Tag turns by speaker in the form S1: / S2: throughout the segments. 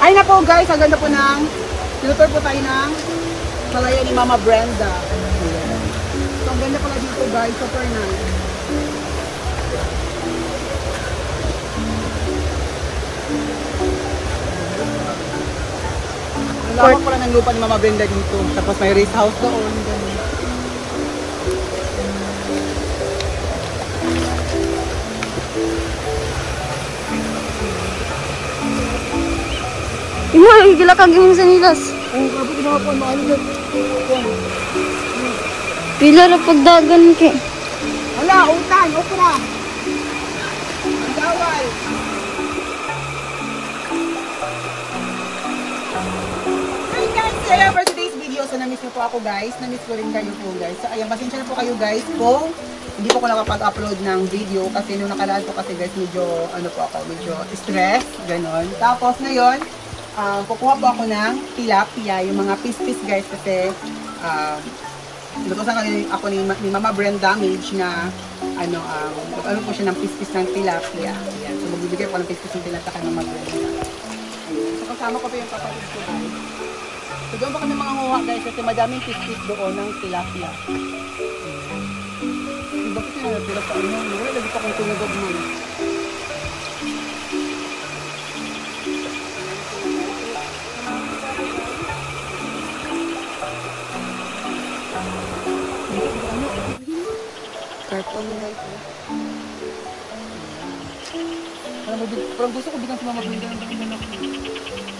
S1: Ay na po guys, ang ganda po ng filter po tayo ng malaya ni Mama Brenda. So ang ganda pala dito guys, super nice. Ang lawak pala ng lupa ni Mama Brenda dito. Tapos may race house doon. Ganun.
S2: Imo, gila kag imong sanilas.
S1: Ang grabe ginawa po, maano na.
S2: Pila ra pagdagan kay.
S1: Wala, utan, okra. Ang dawal. Hi guys! So ayan for today's video. So na-miss niyo po ako guys. Na-miss ko rin kayo po guys. So ayan, pasensya na po kayo guys kung hindi po ko nakapag-upload ng video kasi nung nakalaan po kasi guys medyo ano po ako, medyo stress, ganon. Tapos ngayon, ah, kukuha po ako ng tilapia, yung mga piece-piece guys kasi ah, Lutusan kami ako ni, ni Mama Brand damage na ano um, ano po siya ng pispis ng tilapia. Ayan. So magbibigay po ng pispis ng tilapia kay Mama. Ayan. So kasama ko po yung kapatid ko guys. So doon pa kami mga nguha guys kasi madaming pispis doon ng tilapia. Ayan. Bakit yung sa ano? Wala lagi pa kong tinugod mo. Sobrang gusto ko bigyan si Mama Brenda ng dami na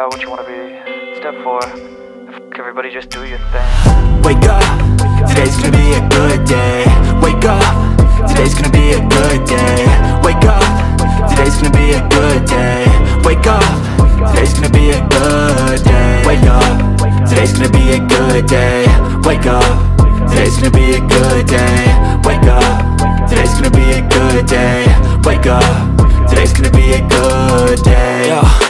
S3: think about what you wanna be. Step four, f- everybody just do your thing.
S4: Wake up, today's gonna be a good day. Wake up, today's gonna be a good day. Wake up, today's gonna be a good day. Wake up, today's gonna be a good day. Wake up, today's gonna be a good day. Wake up, today's gonna be a good day. Wake up, today's gonna be a good day. Wake up, today's gonna be a good day. Yo,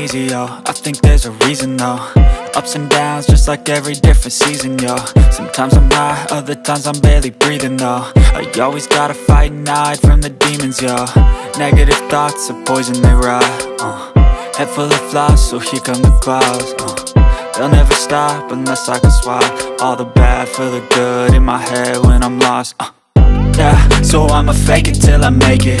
S4: easy, yo, I think there's a reason though Ups and downs, just like every different season, yo Sometimes I'm high, other times I'm barely breathing, though I always gotta fight and hide from the demons, yo Negative thoughts are poison, they rot, uh. Head full of flies, so here come the clouds, uh. They'll never stop unless I can swap All the bad for the good in my head when I'm lost, uh. Yeah, so I'ma fake it till I make it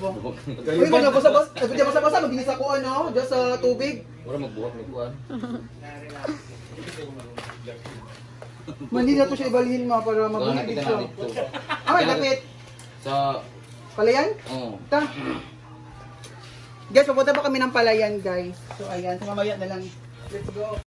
S1: Ayaw ba? Uy, man, basa-basa, eh, di basa-basa, maginis ako ano, just sa tubig.
S5: Wala magbuhat ni kuan.
S1: Mandi na to siya ibalhin mo para
S5: Wala
S1: mabuhay dito. Ah, may lapit.
S5: Sa
S1: Palayan?
S5: oh.
S1: Ta. Guys, papunta pa kami ng palayan, guys. So, ayan. Mamaya na lang. Let's go.